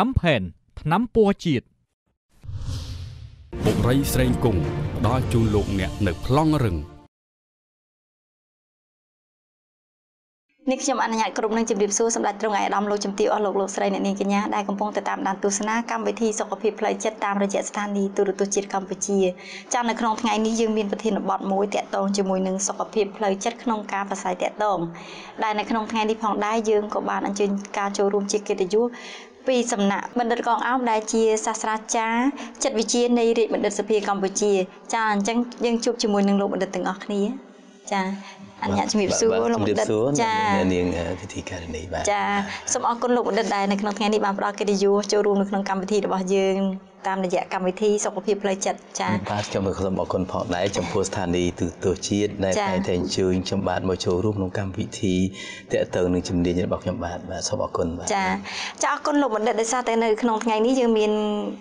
Campaign ថ្នាំពណ៌ជាតិបុរីស្រេងគង់ផ្ដល់ជូនលោកអ្នកនៅប្លង់រឹង នេះខ្ញុំអនុញ្ញាតគ្រប់នឹងជម្រាបសួរសម្ដេចទ្រង់ឯកឧត្តមលោកជំទាវអស់លោកលោកស្រីអ្នកនាងកញ្ញាដែលកំពុងទៅតាមដានទស្សនាកម្មវិធីសុខភាពផ្លូវចិត្តតាមរយៈស្ថានីយ៍ទូរទស្សន៍ជាតិកម្ពុជាចា៎នៅក្នុងថ្ងៃនេះយើងមានប្រធានបទមួយតាក់ទងជាមួយនឹងសុខភាពផ្លូវចិត្តក្នុងការប្រស័យតាក់ទងដែលនៅក្នុងថ្ងៃនេះផងដែរយើងក៏បានអញ្ជើញការចូលរួមជាកិត្តិយសពីសំណាក់បណ្ឌិតកងអោមដែលជាសាស្ត្រាចារ្យចិត្តវិទ្យានៃរាជបណ្ឌិតសភាកម្ពុជា ចាអញ្ចឹងយើងជួបជាមួយនឹងលោកបណ្ឌិតទាំងអស់គ្នា ចាអញ្ញាជំរាបសួរលោកបណ្ឌិតចានាងវិធីការនីបាទចាសូមអរគុណលោកបណ្ឌិតដែលនៅក្នុងថ្ងៃនេះបានផ្ដល់កិត្តិយសចូលរួមនៅក្នុងកម្មវិធីរបស់យើងតាមរយៈកម្មវិធីសុខភាពផ្លូវចិត្តចា៎បាទខ្ញុំសូមអរគុណផងដែរចំពោះស្ថានីយ៍ទូទស្សន៍ជាតិដែលតែងតែអញ្ជើញខ្ញុំបាទមកចូលរួមក្នុងកម្មវិធីតកតើនឹងជំនាញរបស់ខ្ញុំបាទបាទសូមអរគុណបាទចា៎ចាអរគុណលោកបណ្ឌិតដោយសារតែនៅក្នុងថ្ងៃនេះយើងមាន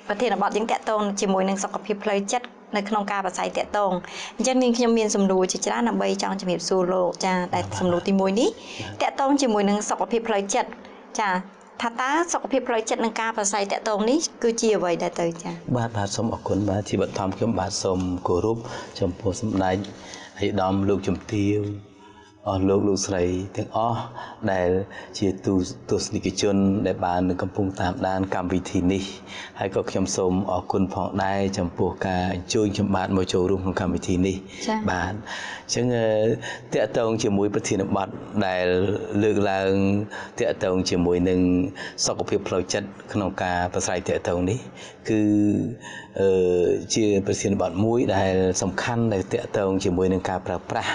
ប្រធានបទយើងតកតងជាមួយនឹងសុខភាពផ្លូវចិត្ត នៅក្នុងការប្រស័យតាក់ទងអញ្ចឹងនាងខ្ញុំមានសំណួរជាច្រើនដើម្បីចង់ជំរាបសួរលោកចាតែសំណួរទី1នេះតាក់ទងជាមួយនឹងសុខភាពផ្លូវចិត្តចាថាតើសុខភាពផ្លូវចិត្តនិងការប្រស័យតាក់ទងនេះគឺជាអ្វីដែរទៅចា៎បាទបាទសូមអរគុណបាទជាបឋមខ្ញុំបាទសូមគោរពចំពោះសម្ដេចអេដាមលោកជំទាវ អស់លោកលោកស្រីទាំងអស់ដែល ជាទូទស្សនិកជន ដែលបានកំពុងតាមដាន កម្មវិធីនេះហើយក៏ខ្ញុំសូមអរគុណផងដែរចំពោះការអញ្ជើញខ្ញុំបាទមកចូលរួមក្នុងកម្មវិធីនេះបាទអញ្ចឹងតកតងជាមួយប្រធានបទដែលលើកឡើងតកតងជាមួយនឹងសុខភាពផ្លូវចិត្តក្នុងការប្រស្រ័យតកតងនេះ គឺជាប្រធានបទមួយដែលសំខាន់ដែលតកតងជាមួយនឹងការប្រើប្រាស់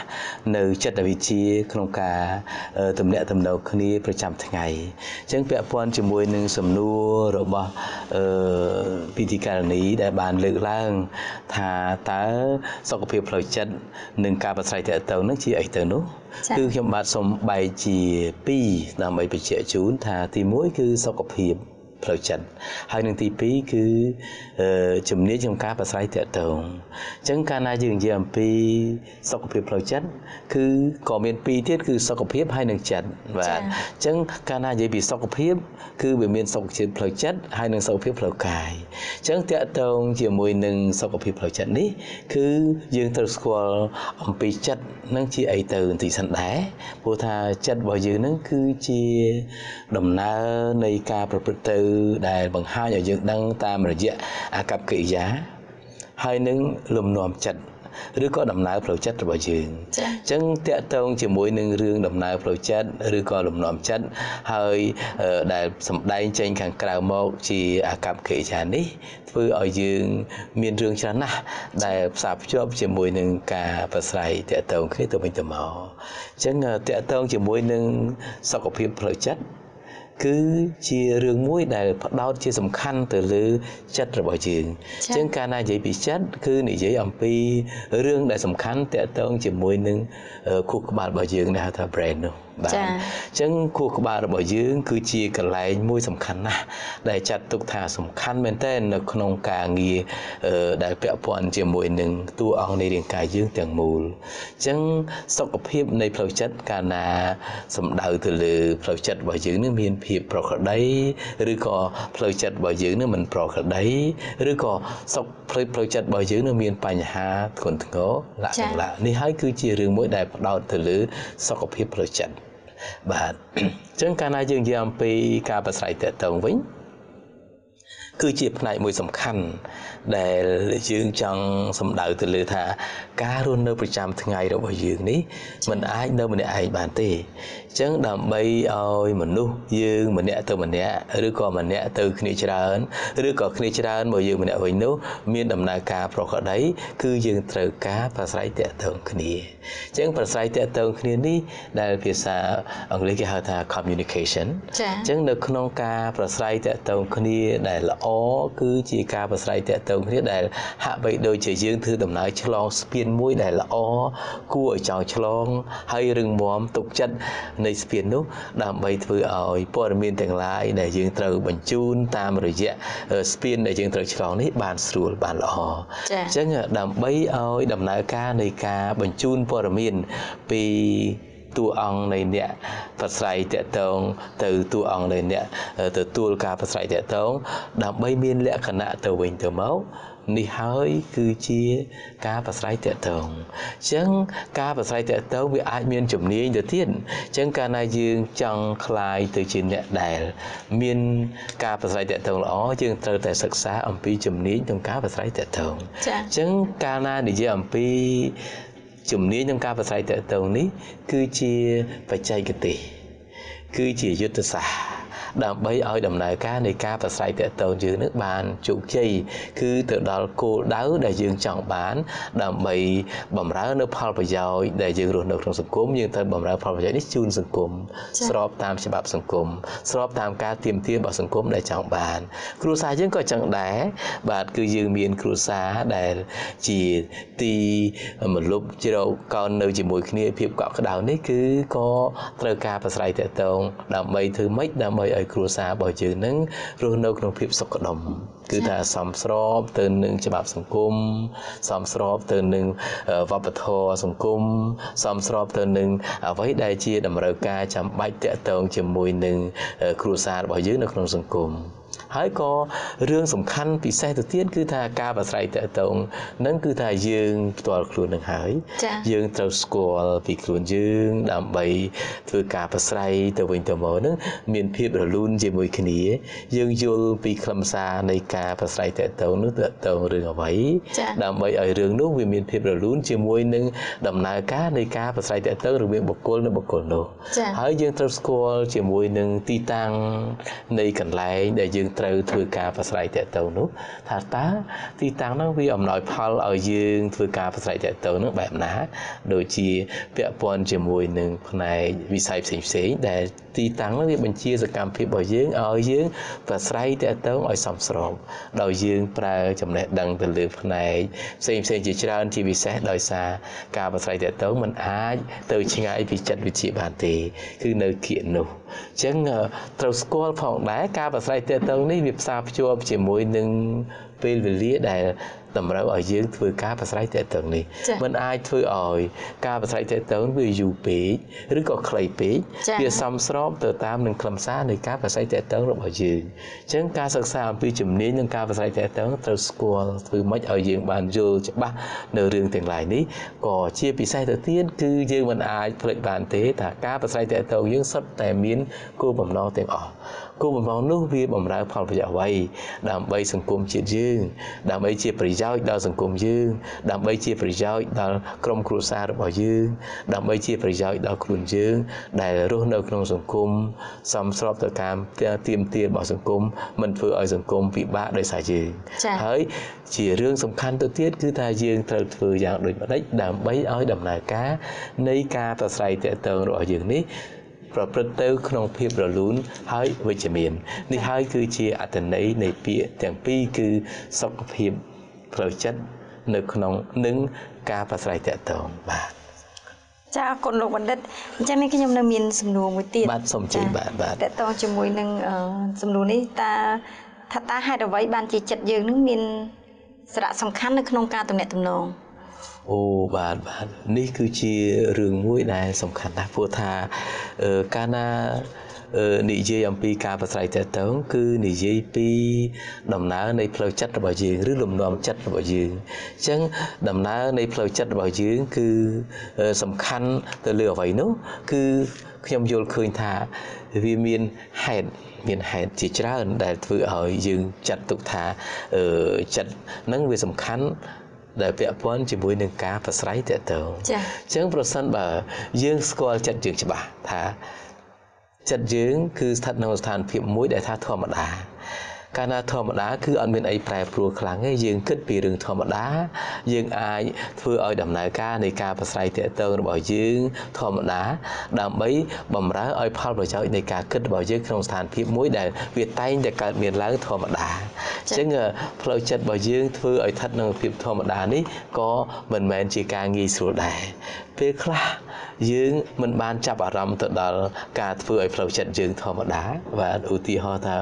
នៅចិត្តវិទ្យាក្នុងការទំនាក់ទំនងគ្នាប្រចាំថ្ងៃអញ្ចឹងពាក់ព័ន្ធជាមួយនឹងសំណួររបស់ពិធីការនីដែលបានលើកឡើងថាតើសុខភាពផ្លូវចិត្តនិងការប្រស្រ័យទាក់ទងនឹងជាអីទៅនោះគឺខ្ញុំបាទសូមបែកជា2ដើម្បីបញ្ជាក់ជូនថាទី1គឺសុខភាព ផ្លូវចិត្តហើយនឹងទី2គឺជំនាញក្នុងការប្រស្រ័យទាក់ទងអញ្ចឹងកាលណាយើងនិយាយអំពីសុខភាពផ្លូវចិត្តគឺក៏មានពីរទៀតគឺសុខភាពហើយនឹងចិត្តបាទអញ្ចឹងកាលណានិយាយពីសុខភាព គឺវាមានសុខភាពផ្លូវចិត្តហើយនឹងសុខភាពផ្លូវកាយអញ្ចឹងតាក់ទងជាមួយនឹងសុខភាពផ្លូវចិត្តនេះ គឺយើងត្រូវស្គាល់អំពីចិត្តនឹងជាអីទៅបន្តិចសិនដែរព្រោះថាចិត្តរបស់យើងនឹងគឺជាដំណើរនៃការប្រព្រឹត្តទៅដែលបង្ហាញឲ្យយើងដឹងតាមរយៈអាកប្បកិរិយា ហើយនឹងលំនាំចិត្តឬក៏ដំណើរផ្លូវចិត្តរបស់យើងអញ្ចឹងតកតងជាមួយនឹងរឿងដំណើរផ្លូវចិត្តឬក៏លំនាំចិត្តហើយដែលសម្ដែងចេញខាងក្រៅមកជាអាកប្បកិរិយានេះធ្វើឲ្យយើងមានរឿងច្រើនណាស់ដែលផ្សារភ្ជាប់ជាមួយនឹងការប្រស្រ័យតកតងគ្នាទៅវិញទៅមកអញ្ចឹងតកតងជាមួយនឹងសុខភាពផ្លូវចិត្ត គឺជារឿងមួយដែលផ្ដោតជាសំខាន់ទៅលើចិត្តរបស់យើងអញ្ចឹងកាលណានិយាយពីចិត្តគឺនិយាយអំពីរឿងដែលសំខាន់តកតងជាមួយនឹងខួរក្បាលរបស់យើងដែលហៅថា brain នោះ បាទអញ្ចឹងខួរក្បាលរបស់យើង គឺជាកន្លែងមួយសំខាន់ណាស់ដែលចាត់ទុកថាសំខាន់មែនទែននៅក្នុងការងារដែលពាក់ព័ន្ធជាមួយនឹងតួអង្គនៃរាងកាយយើងទាំងមូលអញ្ចឹងសុខភាពនៃផ្លូវចិត្តកាលណាសំដៅទៅលើផ្លូវចិត្តរបស់យើងនឹងមានភាពប្រក្រតីឬក៏ផ្លូវចិត្តរបស់យើងនឹងមិនប្រក្រតីឬក៏សុខផ្លូវចិត្តរបស់យើងនឹងមានបញ្ហាធ្ងន់ធ្ងរលក្ខណៈនេះហើយគឺជារឿងមួយដែលផ្ដោតទៅលើសុខភាពផ្លូវចិត្ត បាទអញ្ចឹងកាលណាយើងនិយាយអំពីការប្រស្រ័យតេតងវិញគឺជាផ្នែកមួយសំខាន់ដែលយើងចង់សម្ដៅទៅលើថា ការរស់នៅប្រចាំថ្ងៃរបស់យើងនេះมันអាចនៅម្នាក់ឯងបានទេអញ្ចឹងដើម្បីឲ្យមនុស្សយើងម្នាក់ទៅម្នាក់ឬក៏ម្នាក់ទៅគ្នាច្រើនឬក៏គ្នាច្រើនមកយើងម្នាក់វិញនោះមានដំណើរការប្រកបដីគឺយើងត្រូវការប្រស្រ័យតាក់ទងគ្នាអញ្ចឹងប្រស្រ័យតាក់ទងគ្នានេះដែលភាសាអង់គ្លេសគេហៅថា communication អញ្ចឹងនៅក្នុងការប្រស្រ័យតាក់ទងគ្នាដែលល្អគឺជាការប្រស្រ័យតាក់ទងគ្នាដែលហាក់បីដូចជាយើងធ្វើដំណើរឆ្លងស្ពានមួយដែលល្អគួរឲ្យចង់ឆ្លងហើយរឹងមាំទុកចិត្តនៃស្ពាននោះដើម្បីធ្វើឲ្យព័ត៌មានទាំងឡាយដែលយើងត្រូវបញ្ជូនតាមរយៈស្ពានដែលយើងត្រូវឆ្លងនេះបានស្រួលបានល្អអញ្ចឹងដើម្បីឲ្យដំណើរការនៃការបញ្ជូនព័ត៌មានពីតួអង្គនៃអ្នកប្រស្រ័យតាក់ទងទៅតួអង្គនៃអ្នកទទួលការប្រស្រ័យតាក់ទងដើម្បីមានលក្ខណៈទៅវិញទៅមក នេះហើយគឺជាការប្រស្រ័យតាក់ទងអញ្ចឹងការប្រស្រ័យតាក់ទងវាអាចមានជំនាញទៅទៀតអញ្ចឹងកាលណាយើងចង់คลายទៅជាអ្នកដែលមានការប្រស្រ័យតាក់ទងល្អយើងត្រូវតែសិក្សាអំពីជំនាញក្នុងការប្រស្រ័យតាក់ទងចា៎អញ្ចឹងកាលណានិយាយអំពីជំនាញក្នុងការប្រស្រ័យតាក់ទងនេះគឺជាបច្ចេកទេសគឺជាយុទ្ធសាស្ត្រ ដើម្បីឲ្យដំណើរការនៃការប្រស្រ័យទាក់ទងយើងនឹងបានជោគជ័យគឺទៅដល់គោលដៅដែលយើងចង់បាន ដើម្បីបំរើនៅផលប្រយោជន៍ដែលយើងរស់នៅក្នុងសង្គមយើងត្រូវបំរើផលប្រយោជន៍នេះជូនសង្គមស្របតាមច្បាប់សង្គមស្របតាមការទៀមទារបស់សង្គមដែលចង់បាន គ្រួសារយើងក៏ចឹងដែរបាទគឺយើងមានគ្រួសារដែលជាទីមលុបជ្រៅកោននៅជាមួយគ្នាភាពកក់ក្ដៅនេះគឺក៏ត្រូវការប្រស្រ័យទាក់ទងដើម្បីធ្វើម៉េចដើម្បីឲ្យគ្រួសាររបស់យើងនឹងរស់នៅក្នុងភាពសុខដុមគឺថាសមស្របទៅនឹងច្បាប់សង្គមសមស្របទៅនឹងវប្បធម៌សង្គមសមស្របទៅនឹងអ្វីដែលជាតម្រូវការចាំបាច់តាក់ទងជាមួយនឹងគ្រួសាររបស់យើងនៅក្នុងសង្គម ហើយក៏រឿងសំខាន់ពិសេសទៅទៀតគឺថាការប្រស្រ័យតកតងនឹងគឺថាយើងផ្ទាល់ខ្លួននឹងហើយ យើងត្រូវស្គាល់ពីខ្លួនយើង ដើម្បីធ្វើការប្រស្រ័យទៅវិញទៅមកនឹងមានភាពរលូនជាមួយគ្នា យើងយល់ពីខ្លឹមសារនៃការប្រស្រ័យតកតងនោះតកតងរឿងអ្វីដើម្បីឲ្យរឿងនោះវាមានភាពរលូនជាមួយនឹងដំណើរការនៃការប្រស្រ័យតកតងរវាងបុគ្គលនិងបុគ្គលនោះហើយយើងត្រូវស្គាល់ជាមួយនឹងទីតាំងនៃកន្លែងដែលយើងត្រូវធ្វើការប្រស្រ័យតាក់ទងនោះថាតើទីតាំងនោះវាអំណោយផលឲ្យយើងធ្វើការប្រស្រ័យតាក់ទងនោះបែបណា ដូចជាពាក់ព័ន្ធជាមួយនឹងផ្នែកវិស័យផ្សេងផ្សេងដែលទីតាំងនោះវាបញ្ជាសកម្មភាពរបស់យើងឲ្យយើងប្រស្រ័យតាក់ទងឲ្យសមស្របដោយយើងប្រើចំណេះដឹងទៅលើផ្នែកផ្សេងផ្សេងជាច្រើនជាពិសេសដោយសារការប្រស្រ័យតាក់ទងมันអាចទៅឆ្ងាយពីចិត្តវិទ្យាបានទេ គឺនៅគៀកនោះ អញ្ចឹងត្រូវស្គាល់ផងដែរការប្រស្រ័យទាក់ទងនេះវាផ្សារភ្ជាប់ជាមួយនឹង ពេលវេលាដែលតម្រូវឲ្យយើងធ្វើការប្រស្រ័យទាក់ទងនេះมันអាចធ្វើឲ្យការប្រស្រ័យទាក់ទងវាយូរពេកឬក៏ខ្លីពេកវាសមស្របទៅតាមនឹងខ្លឹមសារនៃការប្រស្រ័យទាក់ទងរបស់យើងអញ្ចឹងការសិក្សាអំពីជំនាញនិងការប្រស្រ័យទាក់ទងត្រូវស្គាល់ធ្វើម៉េចឲ្យយើងបានយល់ច្បាស់នៅរឿងទាំងឡាយនេះក៏ជាពិសេសទៅទៀតគឺយើងមិនអាចភ្លេចបានទេថាការប្រស្រ័យទាក់ទងយើងសុទ្ធតែមានគោលបំណងទាំងអស់ គោលបំណងនោះវាបំរើផលប្រយោជន៍អ្វីដើម្បីសង្គមជាតិយើងដើម្បីជាប្រយោជន៍ដល់សង្គមយើងដើម្បីជាប្រយោជន៍ដល់ក្រុមគ្រួសាររបស់យើងដើម្បីជាប្រយោជន៍ដល់ខ្លួនយើងដែលរស់នៅក្នុងសង្គមសមស្របទៅតាមទៀមទារបស់សង្គមមិនធ្វើឲ្យសង្គមពិបាកដោយសារយើងហើយជារឿងសំខាន់ទៅទៀតគឺថាយើងត្រូវធ្វើយ៉ាងដូចម្តេចដើម្បីឲ្យដំណើរការនៃការប្រស្រ័យទាក់ទងរបស់យើងនេះ ប្រព្រឹត្តទៅក្នុងភាពរលូនហើយវិជ្ជមាននេះហើយគឺជាអត្ថន័យនៃពាក្យទាំងពីរគឺសុខភាពផ្លូវចិត្តនៅក្នុងនឹងការប្រស្រ័យតាក់ទងបាទចាអរគុណលោកបណ្ឌិតអញ្ចឹងនេះខ្ញុំនៅមានសំណួរមួយទៀតបាទសូមជឿបាទបាទតកតងជាមួយនឹងសំណួរនេះតើថាតើហេតុអ្វីបានជាចិត្តយើងនឹងមានសារៈសំខាន់នៅក្នុងការទំនាក់ទំនង អូបាទបាទនេះគឺជារឿងមួយដែលសំខាន់ណាស់ព្រោះថាកាលណានិយាយអំពីការប្រស្រ័យទាក់ទងគឺនិយាយពីដំណើរនៃផ្លូវចិត្តរបស់យើងឬលំនាំចិត្តរបស់យើងអញ្ចឹងដំណើរនៃផ្លូវចិត្តរបស់យើងគឺសំខាន់ទៅលើអ្វីនោះគឺខ្ញុំយល់ឃើញថាវាមានហេតុមានហេតុជាច្រើនដែលធ្វើឲ្យយើងចាត់ទុកថាចិត្តហ្នឹងវាសំខាន់ ដែលពាក់ព័ន្ធជាមួយនឹងការប្រស្រ័យតទៅចា៎អញ្ចឹងប្រសិនបើយើងស្គាល់ចិត្តយើងច្បាស់ថាចិត្តយើងគឺស្ថិតនៅស្ថានភាពមួយដែលថាធម្មតា កាលណាធម្មតាគឺអត់មានអីប្រែប្រួលខ្លាំងទេយើងគិតពីរឿងធម្មតា យើងអាចធ្វើឲ្យដំណើរការនៃការប្រស្រ័យទាក់ទងរបស់យើងធម្មតា ដើម្បីបំរើឲ្យផលប្រយោជន៍នៃការគិតរបស់យើងក្នុងស្ថានភាពមួយដែលវាតែងតែកើតមានឡើងធម្មតាអញ្ចឹងផ្លូវចិត្តរបស់យើងធ្វើឲ្យស្ថិតនៅភាពធម្មតានេះក៏មិនមែនជាការងាយស្រួលដែរពេលខ្លះយើងមិនបានចាប់អារម្មណ៍ទៅដល់ការធ្វើឲ្យផ្លូវចិត្តយើងធម្មតា បាទឧទាហរណ៍ថា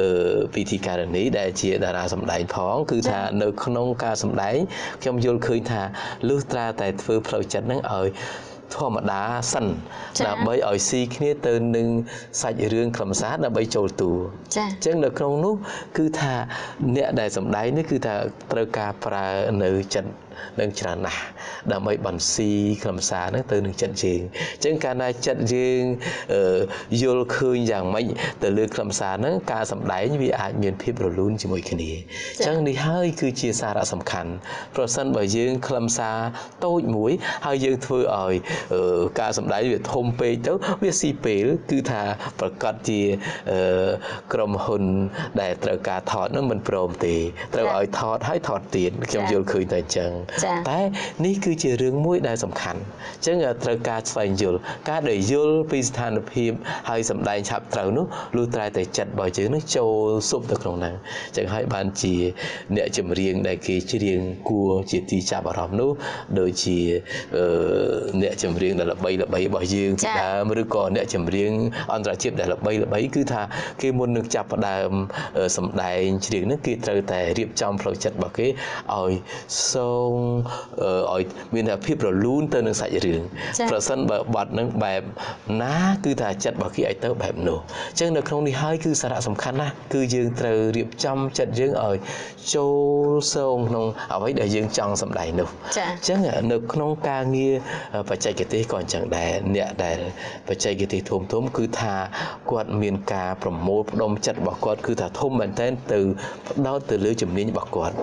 អឺពិធីការនីដែលជាតារាសម្ដែងផងគឺថានៅក្នុងការសម្ដែងខ្ញុំយល់ឃើញថាលុះត្រាតែធ្វើផ្លូវចិត្តហ្នឹងឲ្យធម្មតាសិនដើម្បីឲ្យស៊ីគ្នាទៅនឹងសាច់រឿងខ្លឹមសារដើម្បីចូលតួចា៎អញ្ចឹងនៅក្នុងនោះគឺថាអ្នកដែលសំដែងនេះគឺថាត្រូវការប្រើនៅចិត្ត នឹងច្រើនណាស់ដើម្បីបន្ស៊ីខ្លឹមសារហ្នឹងទៅនឹងចិត្តយើងអញ្ចឹងកាលណាចិត្តយើងអឺយល់ឃើញយ៉ាងម៉េចទៅលើខ្លឹមសារហ្នឹងការសំដែងវាអាចមានភាពរលូនជាមួយគ្នាអញ្ចឹងនេះហើយគឺជាសារៈសំខាន់ប្រសិនបើយើងខ្លឹមសារតូចមួយហើយយើងធ្វើឲ្យអឺការសំដែងវាធំពេកទៅវាស៊ីពេលគឺថាប្រកាសជាអឺក្រុមហ៊ុនដែលត្រូវការថតហ្នឹងមិនព្រមទេត្រូវឲ្យថតហើយថតទៀតខ្ញុំយល់ឃើញតែអញ្ចឹងចា៎តែនេះគឺជារឿងមួយដែលសំខាន់អញ្ចឹងត្រូវការស្វែងយល់ការដែលយល់ពីស្ថានភាពហើយសម្ដែងឆាប់ត្រូវនោះលុះត្រាតែចិត្តរបស់យើងនឹងចូលស៊ុបទៅក្នុងហ្នឹងអញ្ចឹងហើយបានជា អ្នកចម្រៀងដែលគេច្រៀងគួរជាទីចាប់អារម្មណ៍នោះដូចជាអឺអ្នកចម្រៀងដែលល្បីល្បីរបស់យើងពីចា៎ដើមឬក៏អ្នកចម្រៀងអន្តរជាតិដែលល្បីល្បីគឺថាគេមុននឹងចាប់ផ្ដើមអឺសម្ដែងច្រៀងហ្នឹងគេត្រូវតែរៀបចំផ្លូវចិត្តរបស់គេឲ្យសូងអឺឲ្យមានភាពរលូនទៅនឹងសាច់រឿងចា៎ប្រសិនបើបត់ហ្នឹងបែបណាគឺថាចិត្តរបស់គេឲ្យទៅបែបនោះអញ្ចឹងនៅក្នុងនេះហើយគឺសារៈសំខាន់ណាស់គឺយើងត្រូវរៀបចំចិត្តយើងឲ្យចូលសូងក្នុងអ្វីដែលយើងចង់សម្ដែងនោះចា៎អញ្ចឹងនៅក្នុងការងារបច្ចេកទេសក៏អញ្ចឹងដែរអ្នកដែលបច្ចេកទេសធំធំគឺថាគាត់មានការប្រមូលផ្ដុំចិត្តរបស់គាត់គឺថាធំមែនទែនទៅផ្ដោតទៅលើជំនាញរបស់គាត់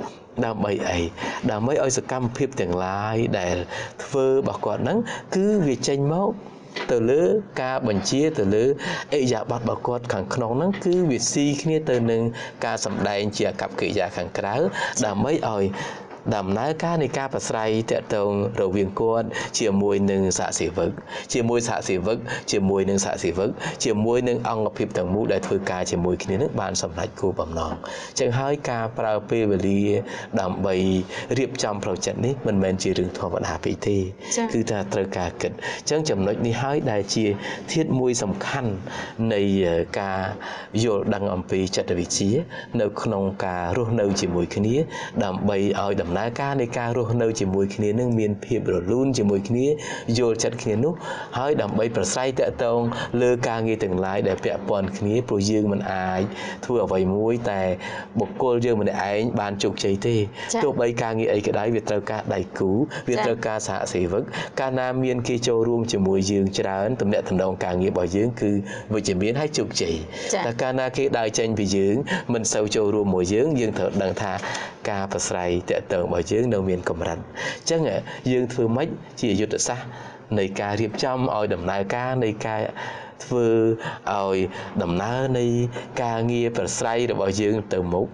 ដើម្បីអីដើម្បីឲ្យសកម្មភាពទាំងឡាយដែលធ្វើរបស់គាត់ហ្នឹងគឺវាចេញមកទៅលើការបញ្ជាទៅលើអិយាប័តរបស់គាត់ខាងក្នុងហ្នឹងគឺវាស៊ីគ្នាទៅនឹងការសម្ដែងជាអកប្បកិរិយាខាងក្រៅដើម្បីឲ្យ ដំណើរការនៃការប្រស្រ័យតាក់ទងរវាងគាត់ជាមួយនឹងសហសេវកជាមួយសហសេវកជាមួយនឹងសហសេវកជាមួយនឹងអង្គភាពទាំងមូលដែលធ្វើការជាមួយគ្នានឹងបានសម្រេចគោលបំណងអញ្ចឹងហើយការប្រើពេលវេលាដើម្បីរៀបចំផ្លូវចិត្តនេះមិនមែនជារឿងធម្មតាពេកទេចា៎គឺថាត្រូវការគិតអញ្ចឹងចំណុចនេះហើយដែលជាធាតុមួយសំខាន់នៃអឺការយល់ដឹងអំពីចិត្តវិទ្យានៅក្នុងការរស់នៅជាមួយគ្នាដើម្បីឲ្យដំណើរការនៃការរស់នៅជាមួយគ្នានឹងមានភាពរលូនជាមួយគ្នាយល់ចិត្តគ្នានោះហើយដើម្បីប្រស្រ័យតាក់ទងលើការងារទាំងឡាយដែលពាក់ព័ន្ធគ្នាព្រោះយើងមិនអាចធ្វើអ្វីមួយតែបុគ្គលយើងម្នាក់ឯងបានជោគជ័យទេចា៎ទោះបីការងារអីក៏ដោយវាត្រូវការដៃគូវាចា៎ត្រូវការសហសេវកកាលណាមានគេចូលរួមជាមួយយើងច្រើនទំនាក់ទំនងការងាររបស់យើងគឺវិជ្ជមានហើយជោគជ័យចា៎តែកាលណាគេដើរចេញពីយើងមិនសូវចូលរួមមួយយើងយើងត្រូវដឹងថាការប្រស្រ័យតាក់ទងរបស់យើងនៅមានកម្រិតអញ្ចឹងយើងធ្វើម៉េចជាយុទ្ធសាស្ត្រនៃការរៀបចំឲ្យដំណើរការនៃការធ្វើឲ្យដំណើរនៃការងារប្រស្រ័យរបស់យើងទៅមុខ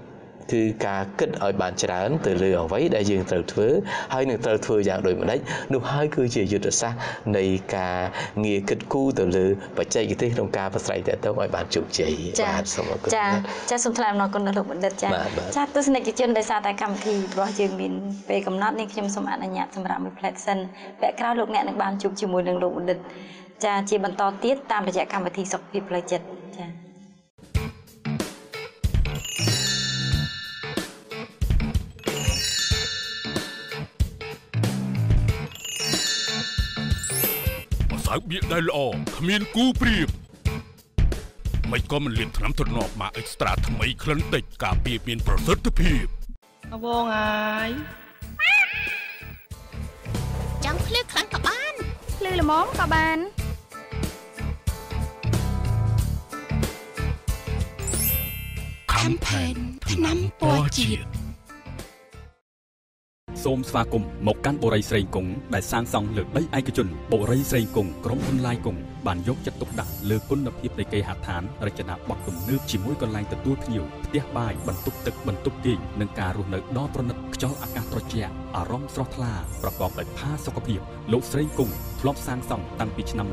គឺការគិតឲ្យបានច្រើនទៅលើអ្វីដែលយើងត្រូវធ្វើហើយនឹងត្រូវធ្វើយ៉ាងដូចម្ដេចនោះហើយគឺជាយុទ្ធសាស្ត្រនៃការងារគិតគូរទៅលើបច្ចេកទេសក្នុងការប្រស្រ័យទាក់ទងឲ្យបានជោគជ័យចាបាទសូមអរគុណចាបាទចាសូមថ្លែងអំណរគុណដល់លោកបណ្ឌិតចាបាទបាទចាទស្សនិកជនដោយសារតែកម្មវិធីរបស់យើងមានពេលកំណត់នេះខ្ញុំសូមអនុញ្ញាតសម្រាប់មួយផ្លែតសិនពាក់ក្រោយលោកអ្នកនឹងបានជួបជាមួយនឹងលោកបណ្ឌិតចាជាបន្តទៀតតាមរយៈកម្មវិធីសុខភាពផ្លូវចិត្ត ចាម្សៅបៀកដែលល្អគ្មានគូប្រៀបមិនក៏មិនលៀនថ្នាំទ្រនាប់មកអេកស្ត្រាថ្មីក្លិនតិចការពារមានប្រសិទ្ធភាពអវងហើយចង់ភ្លឺខ្លាំងក៏បានភ្លឺល្មមក៏បាន Campaign ថ្នាំពណ៌ជាតិ សូមស្វាគមន៍មកកាន់បូរីស្រេងគង់ដែលសាងសង់លើដីឯកជនបូរីស្រេងគង់ក្រុមហ៊ុនឡាយគង់ បានយកចិត្តទុកដាក់លើគុណភាពនៃគេហដ្ឋានរចនាបថទំនើបជាមួយកន្លែងទទួលភ្ញៀវផ្ទះបាយបន្ទប់ទឹកបន្ទប់គេងនិងការរស់នៅដ៏ប្រណិតខ្យល់អាកាសត្រជាក់អារម្មណ៍ស្រស់ថ្លាប្រកបដោយផាសុកភាពលោកស្រេងគង់ធ្លាប់សាងសង់តាំងពីឆ្នាំ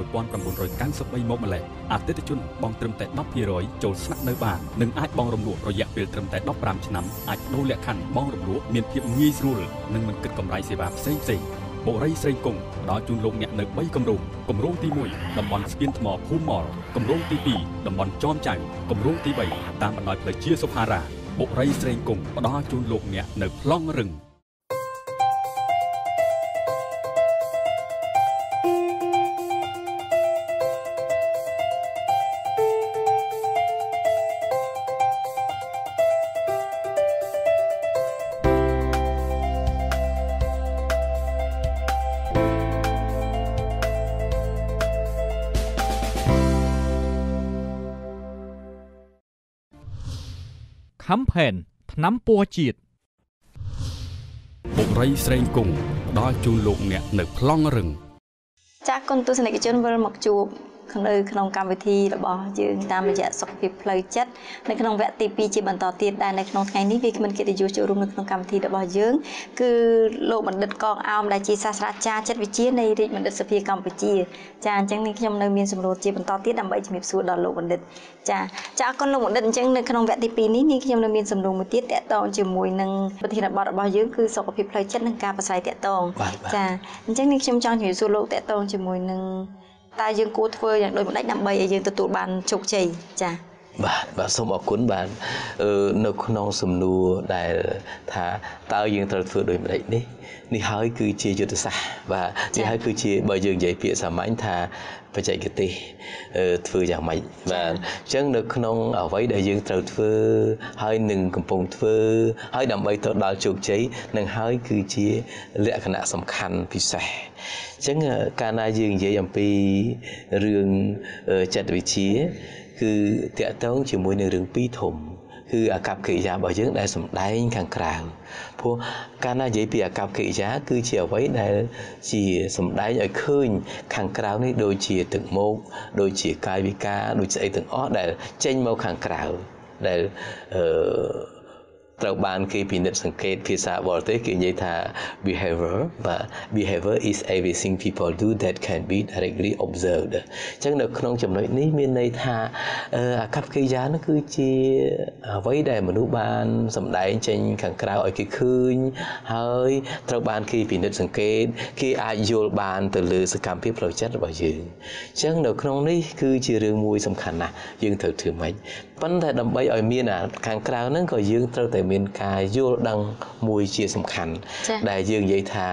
1993មកម្លេះអតិថិជនបង់ត្រឹមតែ10%ចូលស្នាក់នៅបាននិងអាចបង់រំលោះរយៈពេលត្រឹមតែ15ឆ្នាំអាចដូរលក្ខខណ្ឌបង់រំលោះមានភាពងាយស្រួលនិងមិនគិតកម្រៃសេវាផ្សេងផ្សេងៗ បូរីស្រេងគង់ផ្ដល់ជូនលោកអ្នកនៅ3គម្រោងគម្រោងទី1តំបន់ស្ពានថ្មភូមិម៉លគម្រោងទី2តំបន់ចอมចៅគម្រោងទី3តាមបណ្ដោយផ្លូវជាសុផារ៉ាបុរីស្រេងគង់ផ្ដល់ជូនលោកអ្នកនៅប្លង់រឹង ហាំផែនថ្នាំពណ៌ជាតិបុរីស្រេងគង់ផ្ដល់ជូនលោកអ្នកនៅប្លង់រឹងចាស់គុណទស្សនិកជនវិលមកជួប នៅក្នុងកម្មវិធីរបស់យើងតាមរយៈសុខភាពផ្លូវចិត្តនៅក្នុងវគ្គទី2ជាបន្តទៀតដែលនៅក្នុងថ្ងៃនេះវាគ្មិនកិត្តិយសចូលរួមនៅក្នុងកម្មវិធីរបស់យើងគឺលោកបណ្ឌិតកងអោមដែលជាសាស្ត្រាចារ្យចិត្តវិទ្យានៃរាជបណ្ឌិតសភាកម្ពុជាចាអញ្ចឹងនេះខ្ញុំនៅមានសំណួរជាបន្តទៀតដើម្បីជំរាបសួរដល់លោកបណ្ឌិតចាចាអរគុណលោកបណ្ឌិតអញ្ចឹងនៅក្នុងវគ្គទី2នេះនេះខ្ញុំនៅមានសំណួរមួយទៀតតកតងជាមួយនឹងប្រធានបទរបស់យើងគឺសុខភាពផ្លូវចិត្តនិងការប្រស្រ័យតកតងបាទបាទចាអញ្ចឹងនេះខ្ញុំចង់ជំរាបសួរលោកតកតងជាមួយនឹង តើយើងគួរធ្វើយ៉ាងដូចម្តេចដើម្បីឲ្យយើងទទួលបានជោគជ័យចា បាទបាទសូមអរគុណបាទអឺនៅក្នុងសំណួរដែលថាតើយើងត្រូវធ្វើដូចម្តេចនេះនេះហើយគឺជាយុទ្ធសាស្ត្របាទនេះហើយគឺជាបើយើងនិយាយពាក្យសាមញ្ញថាបច្ចេកទេសអឺធ្វើយ៉ាងម៉េចបាទអញ្ចឹងនៅក្នុងអ្វីដែលយើងត្រូវធ្វើហើយនឹងកំពុងធ្វើហើយដើម្បីទៅដល់ជោគជ័យនឹងហើយគឺជាលក្ខណៈសំខាន់ពិសេសអញ្ចឹងកាលណាយើងនិយាយអំពីរឿងអឺចិត្តវិទ្យា គឺតកតងជាមួយនឹងរឿងពីរធំគឺអាកប្បកិរិយារបស់យើងដែលសំដែងខាងក្រៅព្រោះកាលណានិយាយពីអាកប្បកិរិយា គឺជាអ្វីដែលជាសំដែងឲ្យឃើញ ខាងក្រៅនេះដូចជាទឹកមុខដូចជាកាយវិការដូចស្អីទាំងអស់ដែលចេញមកខាងក្រៅដែលអឺ ត្រូវបានគេពិនិត្យសង្កេតភាសាបរទេសគេនិយាយថា behavior បាទ behavior is everything people do that can be directly observed អញ្ចឹងនៅក្នុងចំណុចនេះមានន័យថាអឺអាកប្បកិរិយានោះគឺជាអ្វីដែលមនុស្សបានសម្ដែងចេញខាងក្រៅឲ្យគេឃើញហើយត្រូវបានគេពិនិត្យសង្កេតគេអាចយល់បានទៅលើសកម្មភាពផ្លូវចិត្តរបស់យើងអញ្ចឹងនៅក្នុងនេះគឺជារឿងមួយសំខាន់ណាស់យើងត្រូវធ្វើម៉េច ប៉ុន្តែដើម្បីឲ្យមានអាខាងក្រៅហ្នឹងក៏យើងត្រូវតែមានការយល់ដឹងមួយជាសំខាន់ចា៎ដែលយើងនិយាយថា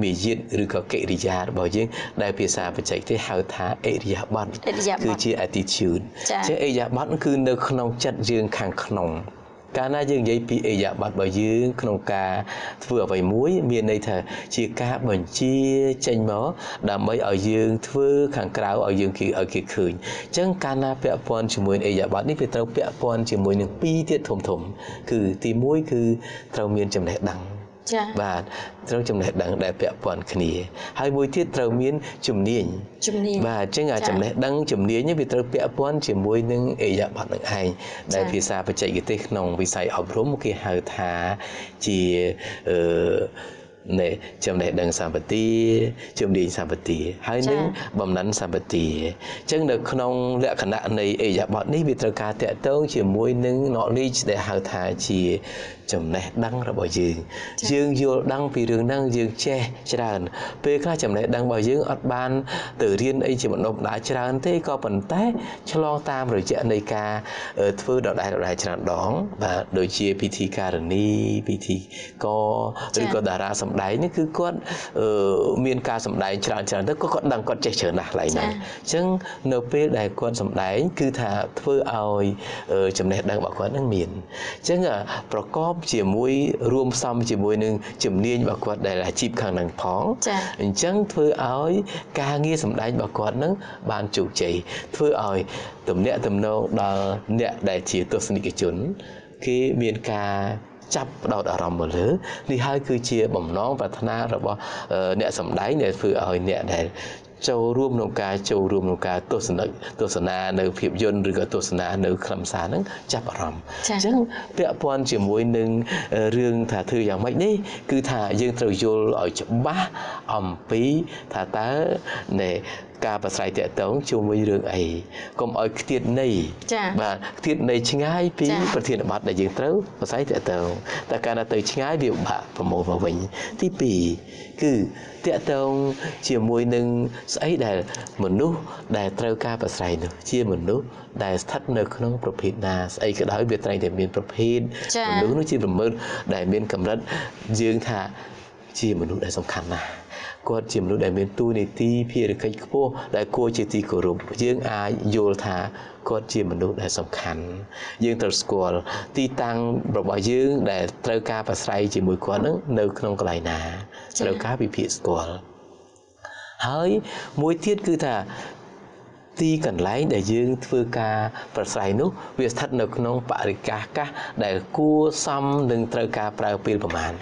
មារយាទឬក៏កិរិយារបស់យើងដែលភាសាបច្ចេកទេសហៅថាអិរិយាបថឥរិយាបថគឺជា attitude ចា៎ចឹងអិរិយាបថគឺនៅក្នុងចិត្តយើងខាងក្នុង កាលណាយើងនិយាយពីអិរិយាបថរបស់យើងក្នុងការធ្វើអ្វីមួយ មានន័យថាជាការបញ្ជាចេញមកដើម្បីឲ្យយើងធ្វើខាងក្រៅឲ្យយើងគេឲ្យគេឃើញអញ្ចឹងកាលណាពាក់ព័ន្ធជាមួយនឹងអិរិយាបថនេះវាត្រូវពាក់ព័ន្ធជាមួយនឹងពីរទៀតធំធំៗគឺទី1គឺត្រូវមានចំណេះដឹង ចាបាទត្រូវចំណេះដឹងដែលពាក់ព័ន្ធគ្នា ហើយមួយទៀតត្រូវមានជំនាញជំនាញបាទអញ្ចឹងអាចា៎ចំណេះដឹងជំនាញនេះវាត្រូវពាក់ព័ន្ធជាមួយនឹងអេយប័តនឹងឯងដែលចា៎ភាសាបច្ចេកទេសក្នុងវិស័យអប់រំគេហៅថាជាអឺ ណែចំណេះដឹងសម្បទាជំនាញសម្បទាហើយនឹងបំណិនសម្បទាអញ្ចឹងនៅក្នុងលក្ខណៈនៃអេយប័តនេះវាត្រូវការតាក់ទងជាមួយនឹង knowledge ដែលហៅថាជាចំណេះដឹងរបស់យើង យើងយល់ដឹងពីរឿងហ្នឹងយើងចេះច្រើន ពេលខ្លះចំណេះដឹងរបស់យើងអត់បាន ទៅរៀនអីជាបណ្ដុំបណ្ដាលច្រើនទេក៏ប៉ុន្តែឆ្លងតាមរយៈនៃការអឺធ្វើដដែលដដែលច្រើនដងបាទដូចជាពិធីការនីពិធីកចា៎ឬក៏តារាសម្ដែងនេះគឺគាត់អឺមានការសម្ដែងច្រើនច្រើនទៅក៏គាត់ដឹងគាត់ចេះច្រើនណាស់ឡើយហ្នឹងចា៎អញ្ចឹងនៅពេលដែលគាត់សម្ដែង គឺថាធ្វើឲ្យអឺចំណេះដឹងរបស់គាត់នឹងមានអញ្ចឹងអាប្រកបជាមួយរួមផ្សំជាមួយនឹងជំនាញរបស់គាត់ដែលអាជីពខាងហ្នឹងផងចាអញ្ចឹងធ្វើឲ្យការងារសម្ដែងរបស់គាត់នឹងបានជោគជ័យធ្វើឲ្យទំនាក់ទំនងដល់អ្នកដែលជាទស្សនិកជន គេមានការ ចាប់ផ្ដោតអារម្មណ៍មកលើនេះហើយគឺជាបំណងប្រាថ្នារបស់អឺអ្នកសម្ដែងដែលធ្វើឲ្យអ្នកដែលចូលរួមក្នុងការចូលរួមក្នុងការទស្សនិកទស្សនានៅភាពយន្តឬក៏ទស្សនានៅខ្លឹមសារហ្នឹងចាប់អារម្មណ៍ចា៎អញ្ចឹងពាក់ព័ន្ធជាមួយនឹងអឺរឿងថាធ្វើយ៉ាងម៉េចនេះគឺថាយើងត្រូវយល់ឲ្យច្បាស់អំពីថាតើណែ ការប្រស្រ័យតាក់ទងជាមួយរឿងអីកុំឲ្យខ្ទាតន័យចា៎បាទខ្ទាតន័យឆ្ងាយពីចា៎ប្រធានបទដែលយើងត្រូវប្រស្រ័យតាក់ទងតែកាលណាទៅឆ្ងាយវាពិបាកប្រមូលមកវិញទី2គឺតាក់ទងជាមួយនឹងស្អីដែលមនុស្សដែលត្រូវការប្រស្រ័យនោះជាមនុស្សដែលស្ថិតនៅក្នុងប្រភេទណាស្អីក៏ដោយវាត្រែងតែមានប្រភេទចា៎មនុស្សនោះជាប្រមើលដែលមានកម្រិតយើងថាជាមនុស្សដែលសំខាន់ណាស់ គាត់ជាមនុស្សដែលមានតួនាទីភារកិច្ចខ្ពស់ដែលគួរជាទីគោរពយើងអាចយល់ថាគាត់ជាមនុស្សដែលសំខាន់យើងត្រូវស្គាល់ទីតាំងរបស់យើងដែលត្រូវការប្រស្រ័យជាមួយគាត់នឹងនៅក្នុងកន្លែងណាចា៎ត្រូវការពិភាក្សាស្គាល់ហើយមួយទៀតគឺថាទីកន្លែងដែលយើងធ្វើការប្រស្រ័យនោះ វាស្ថិតនៅក្នុងបរិយាកាសដែលគួរសមនឹងត្រូវការប្រើពេលប្រមាណ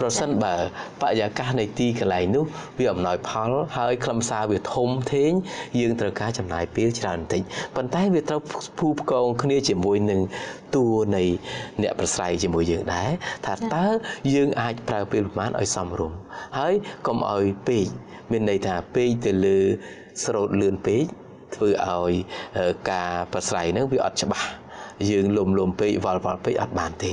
ប្រសិនបើបរិយាកាសនៃទីកន្លែងនោះវាអំណោយផលហើយខ្លឹមសារវាធំធេងយើងត្រូវការចំណាយពេលច្រើនបន្តិចប៉ុន្តែវាត្រូវភូផ្គងគ្នាជាមួយនឹងតួនៃអ្នកប្រស្រ័យជាមួយយើងដែរថាតើយើងអាចប្រើពេលប្រមាណឲ្យសមរម្យហើយកុំឲ្យពេកមានន័យថាពេកទៅលើស្រោតលឿនពេកធ្វើឲ្យការប្រស្រ័យហ្នឹងវាអត់ច្បាស់ យើងលំលំពេកវល់វល់ពេកអត់បានទេ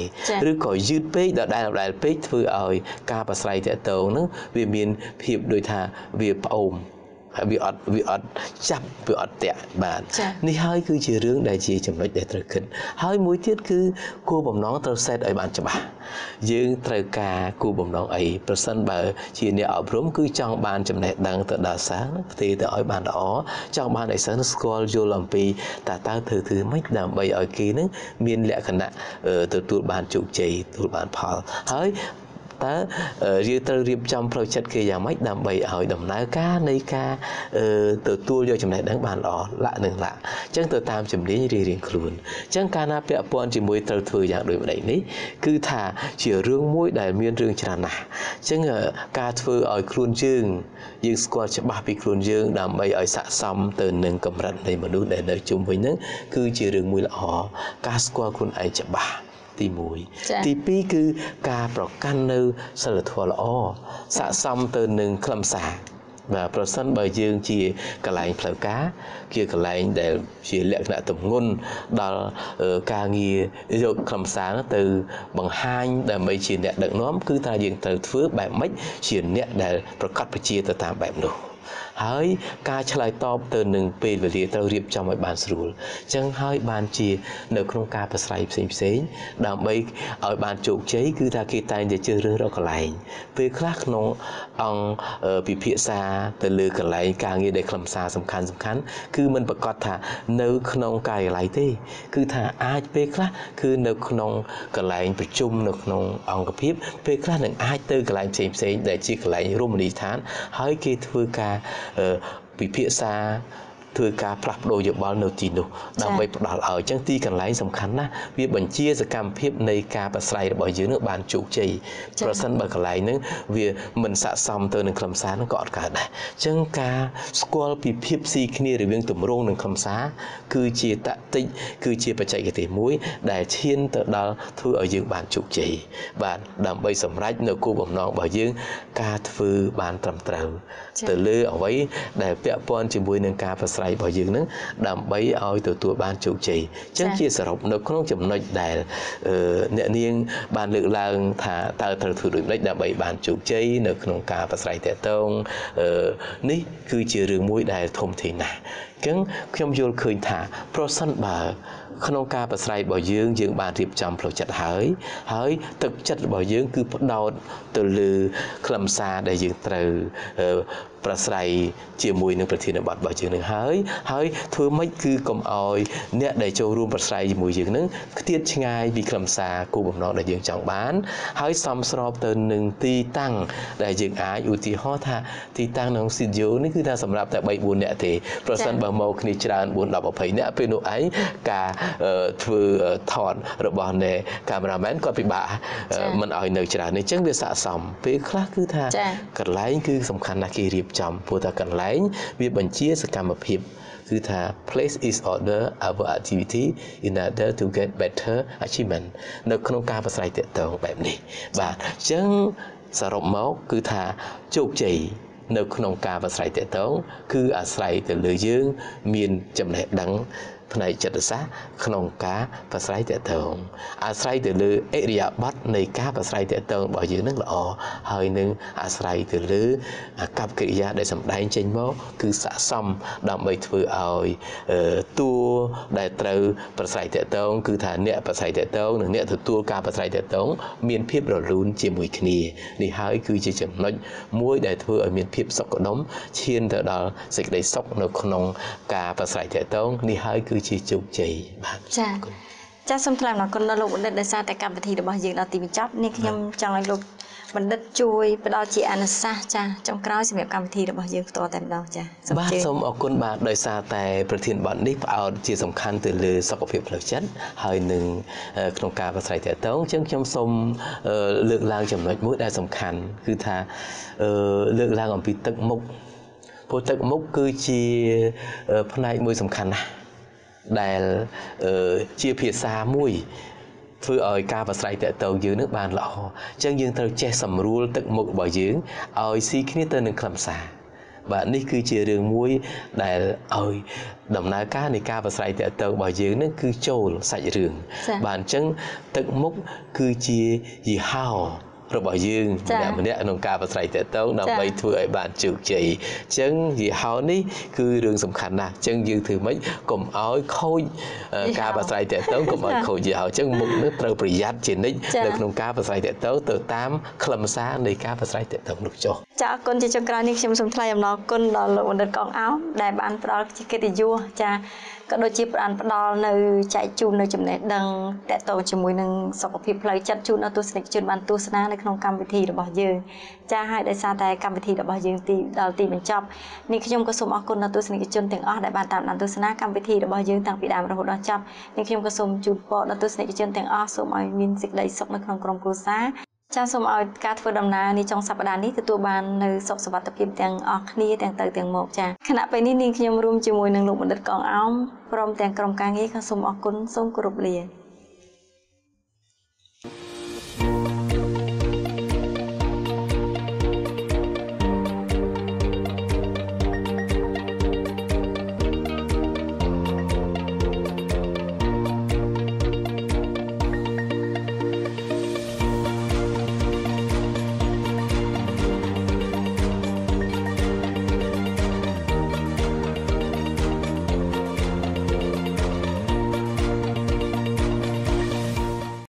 ឬក៏យឺតពេកដដែលដដែលពេកធ្វើឲ្យការប្រស្រ័យតាក់ទងហ្នឹងវាមានភាពដូចថាវាផ្អូម ហើយវាអត់វាអត់ចាប់វាអត់តាក់បាទនេះហើយគឺជារឿងដែលជាចំណុចដែលត្រូវគិតហើយមួយទៀតគឺគោលបំណងត្រូវសេតឲ្យបានច្បាស់យើងត្រូវការគោលបំណងអីប្រសិនបើ ជាអ្នកអប់រំគឺចង់បានចំណេះដឹងទៅដល់សិស្សផ្ទេរទៅឲ្យបានល្អចង់បានឲ្យសិស្សស្គាល់យល់អំពីតើតើធ្វើធ្វើម៉េចដើម្បីឲ្យគេនឹងមានលក្ខណៈទទួលបានជោគជ័យទទួលបានផលហើយ តើយើងត្រូវរៀបចំផ្លូវចិត្តគេយ៉ាងម៉េចដើម្បីឲ្យដំណើរការនៃការទទួលយកចំណេះដឹងបានល្អលក្ខនឹងលក្ខអញ្ចឹងទៅតាមជំនាញរៀងរៀងខ្លួនអញ្ចឹងការណាពាក់ព័ន្ធជាមួយត្រូវធ្វើយ៉ាងដូចម្ដេចនេះគឺថាជារឿងមួយដែលមានរឿងច្រើនណាស់អញ្ចឹងការធ្វើឲ្យខ្លួនយើងយើងស្គាល់ច្បាស់ពីខ្លួនយើងដើម្បីឲ្យស័ក្តិសមទៅនឹងកម្រិតនៃមនុស្សដែលនៅជុំវិញហ្នឹងគឺជារឿងមួយល្អការស្គាល់ខ្លួនឯងច្បាស់ ទី1ទី2គឺការប្រកាន់នៅសិលធម៌ល្អស័ក្តិសមទៅនឹងខ្លឹមសារបាទប្រសិនបើយើងជាកន្លែងផ្លូវការ ជាកន្លែងដែលជាលក្ខណៈទម្ងន់ដល់ការងារយកខ្លឹមសារទៅបង្ហាញដើម្បីជាអ្នកដឹកនាំគឺថាយើងត្រូវធ្វើបែបម៉េចជាអ្នកដែលប្រកាសពជាទៅតាមបែបនោះ ហើយការឆ្លើយតបទៅនឹងពេលវេលាត្រូវរៀបចំឲ្យបានស្រួលអញ្ចឹងហើយបានជានៅក្នុងការប្រស្រ័យផ្សេងផ្សេងដើម្បីឲ្យបានជោគជ័យគឺថាគេតែងតែជ្រើសរើសរកកន្លែងពេលខ្លះក្នុងអង្គពិភាក្សាទៅលើកន្លែងការងារដែលខ្លឹមសារសំខាន់សំខាន់គឺมันប្រកាសថានៅក្នុងការិយាល័យទេ គឺថាអាចពេលខ្លះគឺនៅក្នុងកន្លែងប្រជុំនៅក្នុងអង្គភាពពេលខ្លះនឹងអាចទៅកន្លែងផ្សេងផ្សេងដែលជាកន្លែងរមណីយដ្ឋានហើយគេធ្វើការពិភាក្សា ធ្វើការផ្លាស់ប្ដូរយោបល់នៅទីនោះដើម្បីផ្ដល់ឲ្យអញ្ចឹងទីកន្លែងសំខាន់ណាស់វាបញ្ជាសកម្មភាពនៃការប្រស្រ័យរបស់យើងនឹងបានជោគជ័យប្រសិនបើកន្លែងហ្នឹងវាមិនស័ក្តិសមទៅនឹងខ្លឹមសារហ្នឹងក៏អត់កើតដែរអញ្ចឹងការស្គាល់ពីភាពស៊ីគ្នារវាងទម្រង់និងខ្លឹមសារគឺជាតតិចគឺជាបច្ចេកទេសមួយ ដែលឈានទៅដល់ធ្វើឲ្យយើងបានជោគជ័យបាទដើម្បីសម្រេចនៅគោលបំណងរបស់យើង ការធ្វើបានត្រឹមត្រូវទៅលើអ្វីដែលពាក់ព័ន្ធជាមួយនឹងការប្រស្រ័យរបស់យើងនឹងដើម្បីឲ្យទទួលបានជោគជ័យអញ្ចឹងជាសរុបនៅក្នុងចំណុចដែលអ្នកនាងបានលើកឡើងថាតើត្រូវធ្វើដូចម្តេចដើម្បីបានជោគជ័យនៅក្នុងការប្រស្រ័យតាក់ទងនេះគឺជារឿងមួយដែលធំធេងណាស់អញ្ចឹងខ្ញុំយល់ឃើញថាប្រសិនបើក្នុងការប្រស្រ័យរបស់យើងយើងបានរៀបចំផ្លូវចិត្តហើយ ហើយទឹកចិត្តរបស់យើងគឺផ្ដោតទៅលើខ្លឹមសារដែលយើងត្រូវ ប្រស្រ័យជាមួយនឹងប្រធានបទរបស់យើងនឹងហើយហើយធ្វើម៉េចគឺកុំអោយអ្នកដែលចូលរួមប្រស្រ័យជាមួយយើងនឹងខ្ទាតឆ្ងាយពីខ្លឹមសារគោលបំណងដែលយើងចង់បាន ហើយសមស្របទៅនឹងទីតាំងដែលយើងអាចឧទាហរណ៍ថាទីតាំងក្នុងស្ទូឌីយោនេះគឺថាសម្រាប់តែ3 4នាក់ទេប្រសិនបើមកគ្នាច្រើន4 10 20នាក់ពេលនោះឯងការធ្វើថតរបស់នៃកាមេរ៉ាមែនគាត់ពិបាកមិនឲ្យនៅច្រើននេះអញ្ចឹងវាស័ក្តិសមពេលខ្លះគឺថាកន្លែងគឺសំខាន់ណាស់គេរៀបចំព្រោះថាកន្លែងវាបញ្ជាសកម្មភាពគឺថា place is order our activity in order to get better achievement នៅក្នុងការប្រស្រ័យទាក់ទងបែបនេះ បាទអញ្ចឹងសរុបមកគឺថាជោគជ័យនៅក្នុងការប្រស្រ័យទាក់ទងគឺអាស្រ័យទៅលើយើង មានចំណេះដឹង ផ្នែកចិត្តសាស្ត្រក្នុងការប្រស្រ័យទាក់ទងអាស្រ័យទៅលើអិរិយាបថនៃការប្រស្រ័យទាក់ទងរបស់យើងនឹងល្អហើយនឹងអាស្រ័យទៅលើកប្បកិរិយាដែលសម្ដែងចេញមកគឺស័ក្តិសមដើម្បីធ្វើឲ្យតួដែលត្រូវប្រស្រ័យទាក់ទងគឺថាអ្នកប្រស្រ័យទាក់ទងនិងអ្នកទទួលការប្រស្រ័យទាក់ទងមានភាពរលូនជាមួយគ្នានេះហើយគឺជាចំណុចមួយដែលធ្វើឲ្យមានភាពសុខដុមឈានទៅដល់សេចក្តីសុខនៅក្នុងការប្រស្រ័យទាក់ទងនេះហើយគឺជាជោគជ័យបាទចា៎ចាសសូមថ្លែងអំណរគុណដល់លោកបណ្ឌិតដោយសារតែកម្មវិធីរបស់យើងដល់ទីបញ្ចប់នេះខ្ញុំចង់ឲ្យលោកបណ្ឌិតជួយផ្ដល់ជាអនុសាសន៍ចាចុងក្រោយសម្រាប់កម្មវិធីរបស់យើងផ្ទាល់តែម្ដងចាសូមបាទជឿសូមអរគុណបាទដោយសារតែប្រធានបទនេះផ្អោតជាសំខាន់ទៅលើសុខភាពផ្លូវចិត្តហើយនឹងអឺក្នុងការប្រស្រ័យទាក់ទងអញ្ចឹងខ្ញុំសូមអឺលើកឡើងចំណុចមួយដែលសំខាន់គឺថាអឺលើកឡើងអំពីទឹកមុខព្រោះទឹកមុខគឺជាអឺផ្នែកមួយសំខាន់ណាស់ ដែលអឺជាភាសាមួយធ្វើឲ្យការប្រស្រ័យតាក់ទងយើងនឹងបានល្អអញ្ចឹងយើងត្រូវចេះសម្រួលទឹកមុខរបស់យើងឲ្យស៊ីគ្នាទៅនឹងខ្លឹមសារបាទនេះគឺជារឿងមួយដែលឲ្យដំណើរការនៃការប្រស្រ័យតាក់ទងរបស់យើងនឹងគឺចូលសាច់រឿងចា៎បាទអញ្ចឹងទឹកមុខគឺជាយីហោ របស់យើងចា៎ម្នាក់ៗក្នុងការប្រស្រ័យតាក់ទងដើម្បីចា៎ធ្វើឲ្យបានជោគជ័យអញ្ចឹងយីហោនេះគឺរឿងសំខាន់ណាស់អញ្ចឹងយើងធ្វើម៉េចកុំឲ្យខូចអឺយីហោការប្រស្រ័យតាក់ទងកុំឲ្យខូចយីហោអញ្ចឹងមុខនេះត្រូវប្រយ័ត្នជានិច្ចចា៎នៅក្នុងការប្រស្រ័យតាក់ទងទៅតាមខ្លឹមសារនៃការប្រស្រ័យតាក់ទងនោះចុះចាអរគុណជាចុងក្រោយនេះខ្ញុំសូមថ្លែងអំណរគុណដល់លោកបណ្ឌិតកងអោមដែលបានផ្ដល់ជាកិត្តិយសចា ក៏ដូចជាបានផ្ដល់នៅចែកជូននៅចំណេះដឹងតកតងជាមួយនឹងសុខភាពផ្លូវចិត្តជូនដល់ទស្សនិកជនបានទស្សនានៅក្នុងកម្មវិធីរបស់យើងចាហើយដោយសារតែកម្មវិធីរបស់យើងទីដល់ទីបញ្ចប់នេះខ្ញុំក៏សូមអរគុណដល់ទស្សនិកជនទាំងអស់ដែលបានតាមដានទស្សនាកម្មវិធីរបស់យើងតាំងពីដើមរហូតដល់ចប់នេះខ្ញុំក៏សូមជូនពរដល់ទស្សនិកជនទាំងអស់សូមឲ្យមានសេចក្តីសុខនៅក្នុងក្រុមគ្រួសារ ចាសសូមឲ្យការធ្វើដំណើរនេះចុងសប្តាហ៍នេះទទួលបាននៅសុខសុវត្ថិភាពទាំងអស់គ្នាទាំងទៅទាំងមកចាខណៈពេលនេះនាងខ្ញុំរួមជាមួយនឹងលោកបណ្ឌិតកងអោមព្រមទាំងក្រុមការងារក៏សូមអរគុណសូមគោរពលា